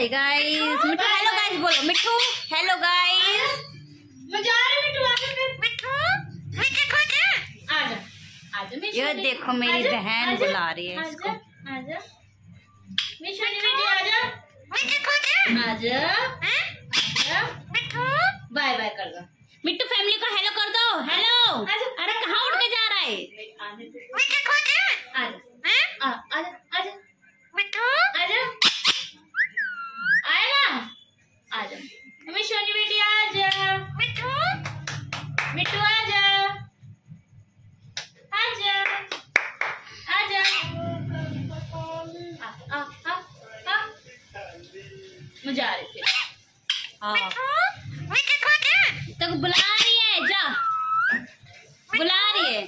Hi guys Mithu hello guys बोलो Mithu hello guys ये देखो मेरी बहन बुला रही है इसको। आजा आजा आजा मिट्टू बाय बाय कर दो मिट्टू फैमिली को हेलो कर दो हेलो अरे कहाँ उठ के जा रहा है मिट्टू खोजा आजा आ आजा आजा मिट्टू आजा आएगा आजा मैं शनि बेटी आजा मिट्टू मिट्टू आजा आजा आजा आ आ आ आ मैं जा रही थी हाँ तो बुला रही है जा बुला रही है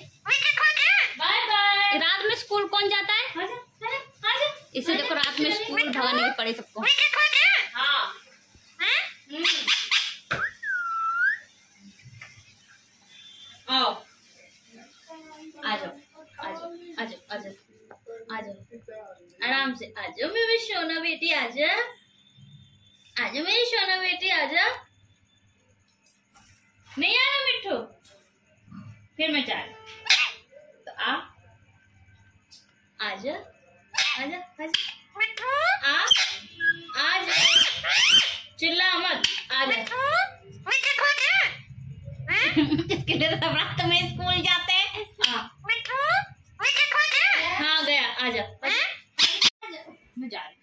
बाय बाय रात में स्कूल कौन जाता है? इसे देखो रात में स्कूल भगाने की पड़े सबको। हाँ। आओ। आ जाओ आ जाओ आ जाओ आ जाओ आ जाओ। आराम से आ जाओ मेरी सोना बेटी आ जा। आ जाओ मेरी सोना बेटी आ जा। नहीं आना मिट्टू फिर मैं जा तो आ। आ जा आ जा आ जा। आ आ जा चिल्ला मत आ जा किसके लिए सब रात में स्कूल जाते हैं। हाँ। गया आ जा। मैं जा रही हूँ।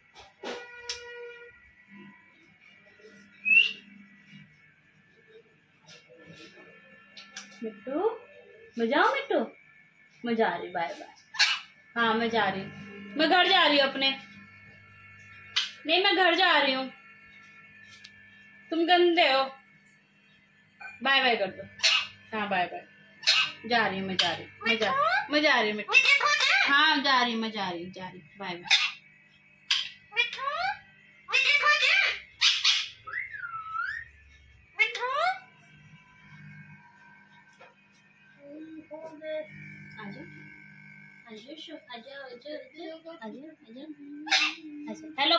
मिट्टू। मैं जाऊँ मिट्टू? मैं जा रही बाय बाय हाँ मैं जा रही। हूँ मैं घर जा रही हूँ अपने। नहीं, मैं घर जा रही हूँ। तुम गंदे हो। बाय बाय कर दो। हाँ बाय बाय जा रही हूँ, मैं जा रही हूँ। मैं जा रही हूँ मिट्टू। हाँ जा रही हूँ, मैं जा रही हूँ, जा रही हूँ। बाय बाय हेलो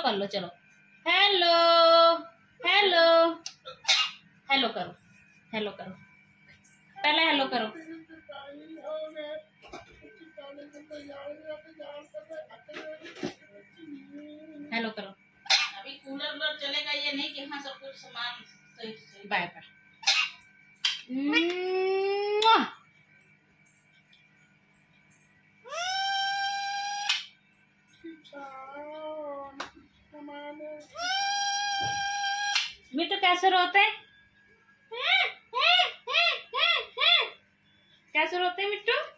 कर लो चलो। हेलो हेलो हेलो करो। हेलो करो। पहले हेलो करो। हेलो करो। अभी कूलर वूलर चलेगा ये नहीं कि हाँ सब कुछ सामान सही सही बाय बाय कैसे रोते हैं? कैसे रोते हैं मिट्टू?